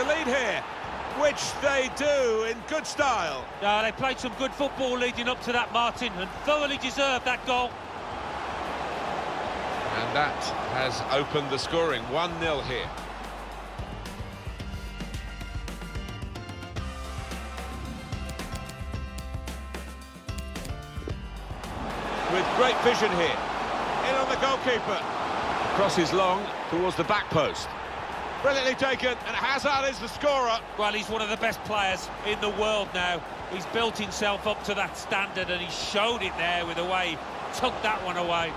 the lead here, which they do in good style. Yeah, they played some good football leading up to that, Martin, and thoroughly deserved that goal. And that has opened the scoring, 1-0 here. With great vision here. In on the goalkeeper. Crosses long towards the back post. Brilliantly taken, and Hazard is the scorer. Well, he's one of the best players in the world now. He's built himself up to that standard, and he showed it there with the way he took that one away.